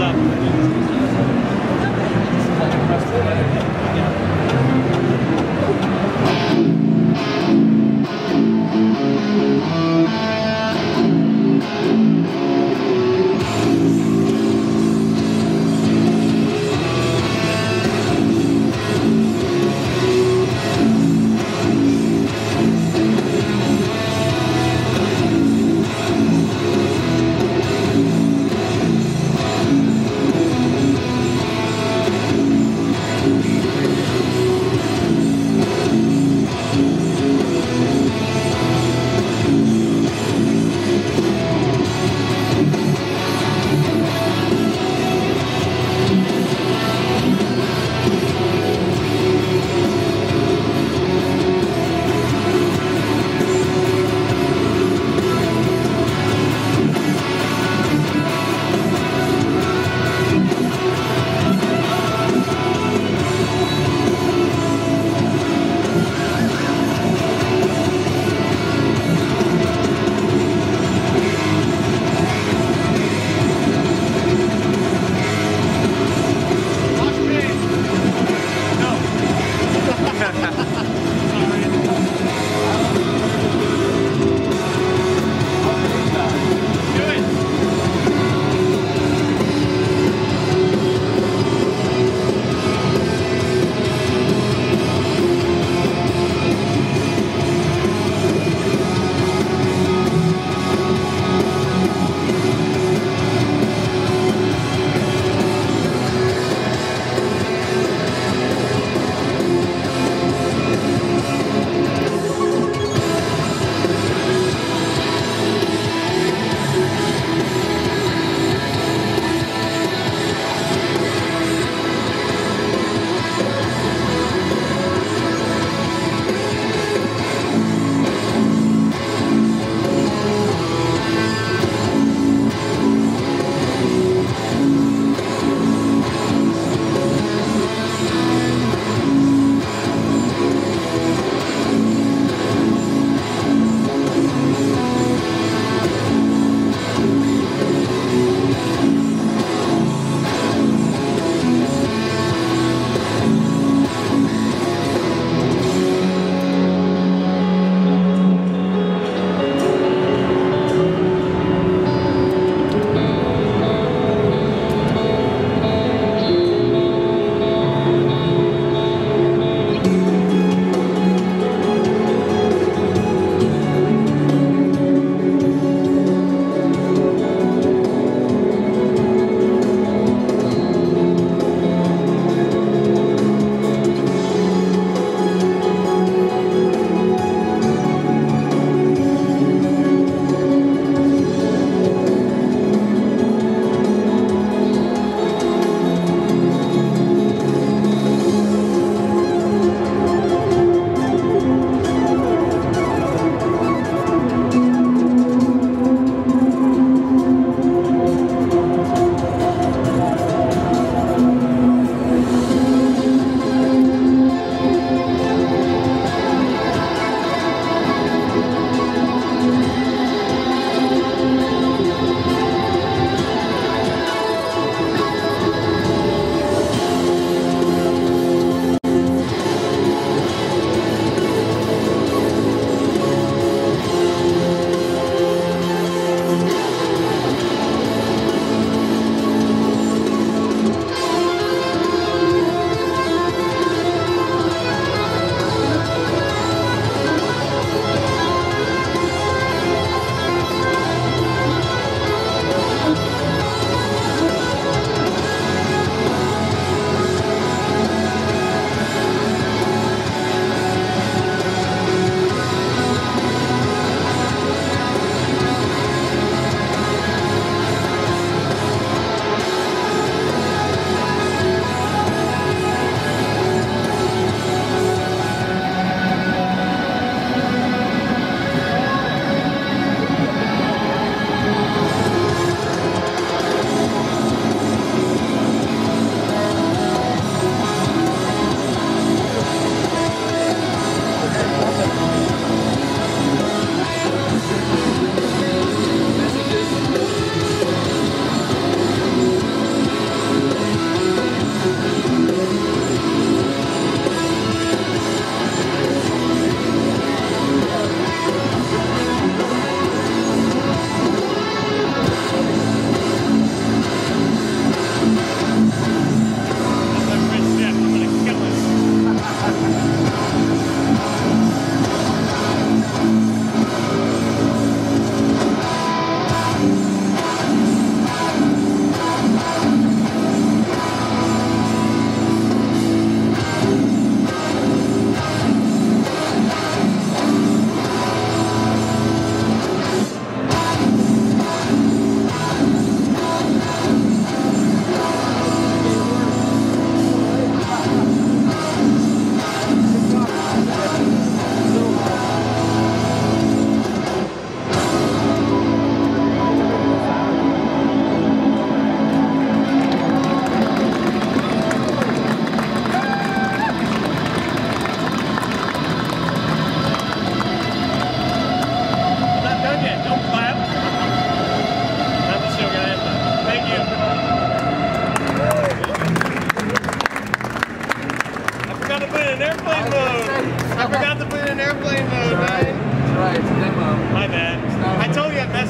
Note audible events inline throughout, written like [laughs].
up.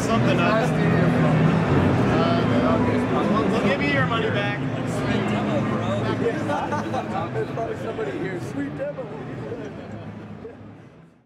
Something up. Uh. We'll give you your money back. [laughs] There's probably somebody here. Sweet demo.